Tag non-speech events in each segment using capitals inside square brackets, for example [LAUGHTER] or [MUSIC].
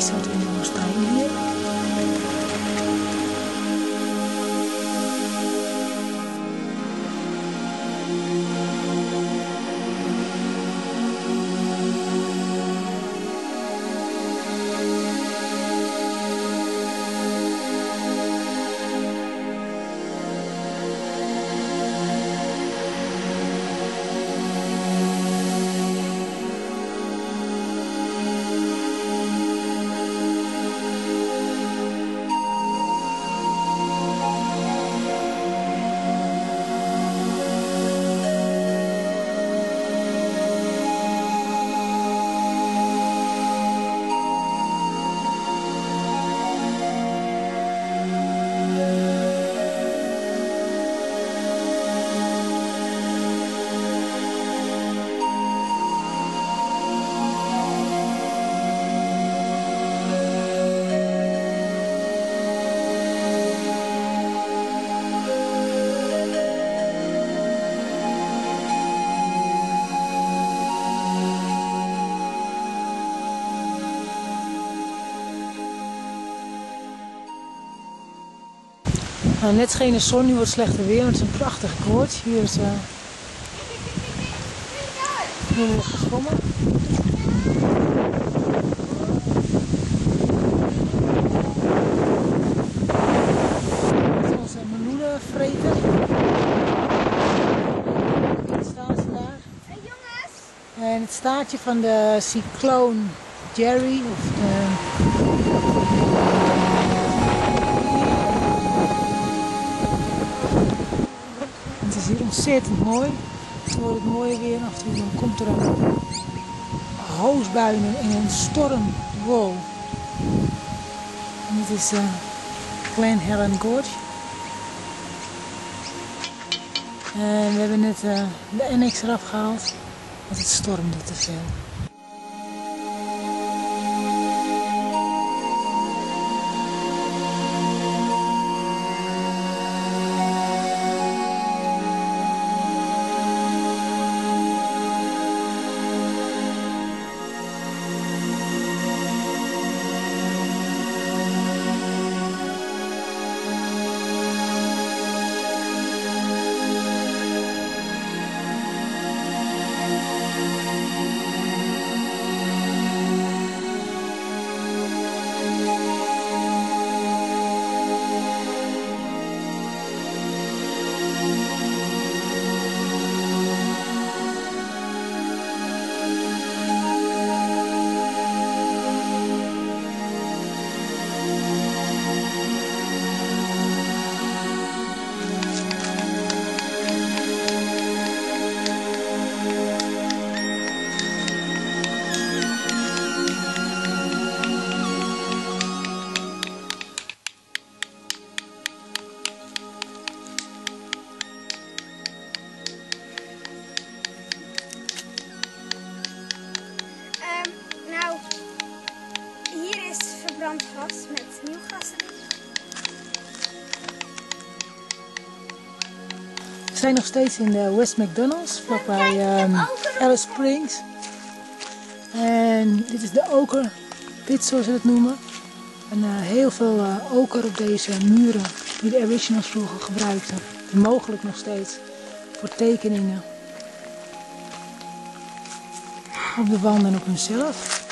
placeholder. Nou, net scheen de zon, nu wordt slechter weer, het is een prachtig koord. Hier is uh, hier geschwommen. Dit is onze meloenenvreter. Het staat daar. Hey jongens! En het staartje van de cycloon Jerry, of de hier ontzettend mooi. Door het mooie weer af en dan komt er een hoosbuien en een storm. Wow. Dit is uh, Glen Helen Gorge. En we hebben net uh, de NX eraf gehaald, want het stormde te veel. Zijn nog steeds in de West McDonald's, vlakbij ehm, Alice Springs. En dit is de oker pit, zoals ze het noemen. En eh, heel veel eh, oker op deze muren die de Aboriginals vroeger gebruikten. Mogelijk nog steeds voor tekeningen. Op de wanden en op hunzelf.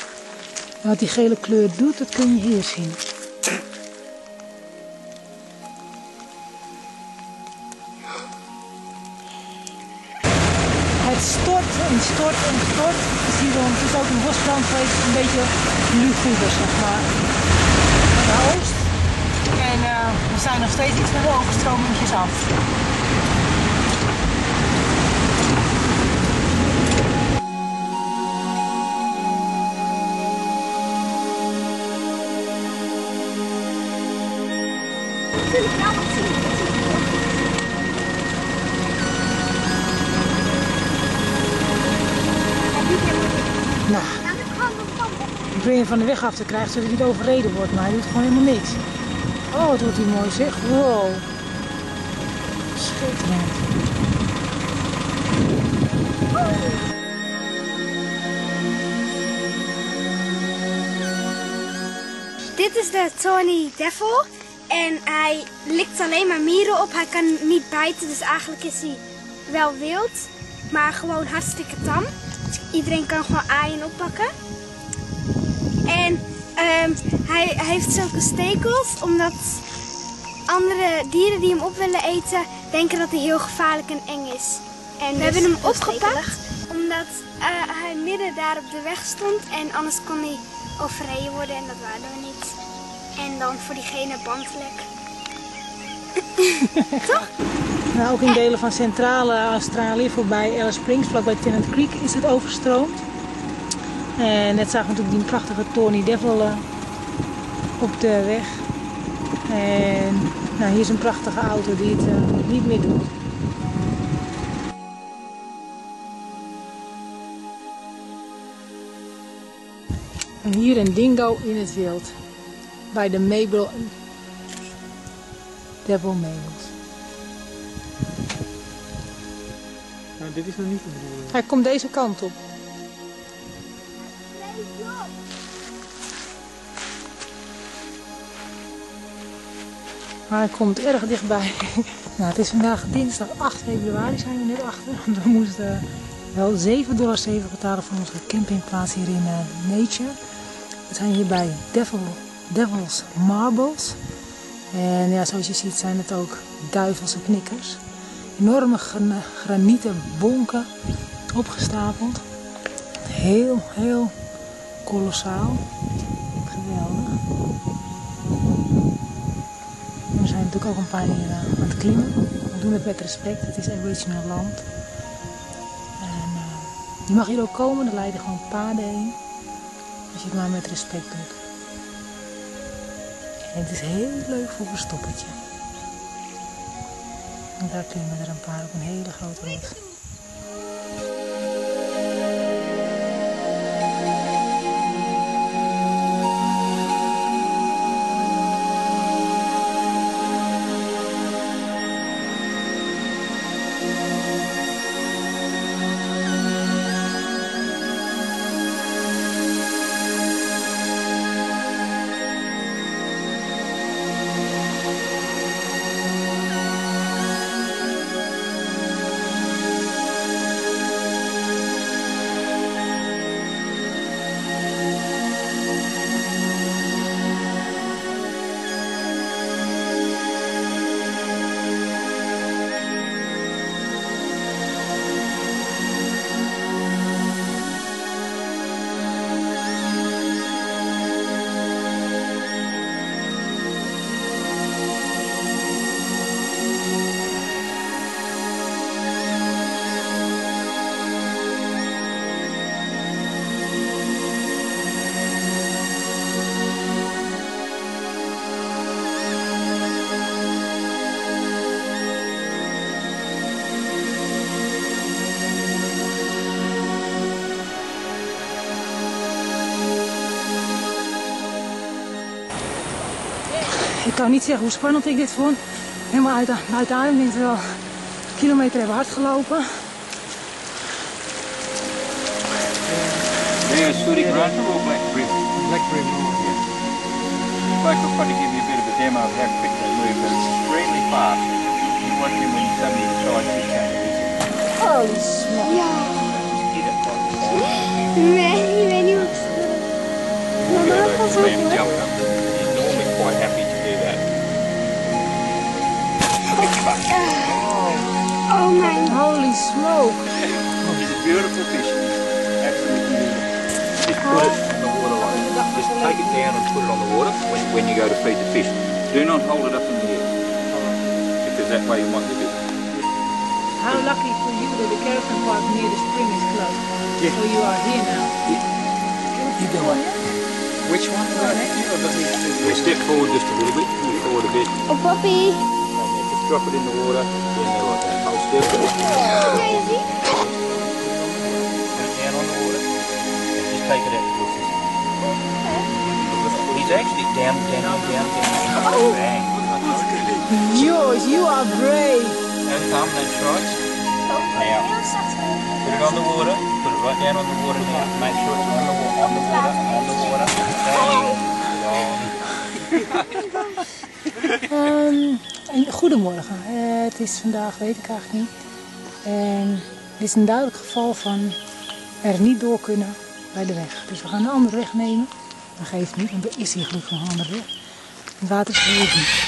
En wat die gele kleur doet, dat kun je hier zien. Het stort en stort en stort. Het is, hier, het is ook een bosbrand geweest, een beetje luguber, zeg maar. De oost. En eh, we zijn nog steeds iets van de af. Wel van de weg af te krijgen zodat hij niet overreden wordt, maar hij doet gewoon helemaal niks. Oh, wat doet hij mooi zeg. Wow. Schitterend. dit is de Tony Devil. En hij likt alleen maar mieren op. Hij kan niet bijten, dus eigenlijk is hij wel wild. Maar gewoon hartstikke tam. Dus iedereen kan gewoon aaien oppakken. Hij, hij heeft zulke stekels, omdat andere dieren die hem op willen eten, denken dat hij heel gevaarlijk en eng is. En we hebben hem opgepakt, omdat eh, hij midden daar op de weg stond. En anders kon hij overreden worden en dat waren we niet. En dan voor diegene bandvlek. [LAUGHS] Nou, ook in delen van centrale Australië, voorbij Alice Springs, vlakbij Tennant Creek, is het overstroomd. En net zagen we natuurlijk die prachtige Tony Devil eh, op de weg. En nou, hier is een prachtige auto die het eh, niet meer doet. En hier een dingo in het wild. Bij de Mabel Devil Mabels. Nou, dit is nog niet de bedoeling. Hij komt deze kant op. Maar hij komt erg dichtbij. [LAUGHS] nou, het is vandaag dinsdag 8 februari, zijn we net achter. [LAUGHS] We moesten wel 7,7 dollar betalen voor onze campingplaats hier in eh, Nature. We zijn hier bij Devil, Devil's Marbles. En ja, zoals je ziet zijn het ook duivelse knikkers. Enorme gran- granieten bonken opgestapeld. Heel, heel kolossaal. Geweldig. Zijn natuurlijk ook een paar eh, aan het klimmen. We doen het met respect. Het is Aboriginal land. En eh, je mag hier ook komen. Er leiden gewoon paden heen. Als je het maar met respect doet. En het is heel leuk voor een stoppertje. En daar klimmen er een paar op een hele grote rots. Kan niet zeggen hoe spannend ik dit vond. Helemaal uit, uit adem. Ik denk dat we wel een kilometer hebben hard gelopen. Yeah, Suri Granta or Black Brim? Black Brim. Probably give you a bit of a demo of how quick they move, but it's extremely fast. You watch them when you suddenly decide to change it. Holy it like Nee, ik weet niet Oh mijn. Holy smoke. He's a beautiful fish. Absolutely beautiful. Just put it on the water line. Just take it down and put it on the water when, when you go to feed the fish. Do not hold it up in the air. Because that way you might get it. How lucky for you that the caravan park near the spring is closed. So you are here now. You go on. Which one? We step forward just a little bit. Move forward a bit. Oh puppy. And then just drop it in the water. Then there like that. Hold still. Crazy. Put it down on the water. And just take it out towards this. Well, he's actually down, down, down, down. Oh. Bang. Joyce, you are brave. And thumb, that's right. Now, put it on the water. Put it right down on the water now. Make sure it's on the, wa- on the water, on the water. Bang. Ehm, en goedemorgen. Eh, het is vandaag, weet ik eigenlijk niet. En dit is een duidelijk geval van er niet door kunnen bij de weg. Dus we gaan een andere weg nemen. Dat geeft niet, want er is hier gelukkig een andere weg. Het water is diep.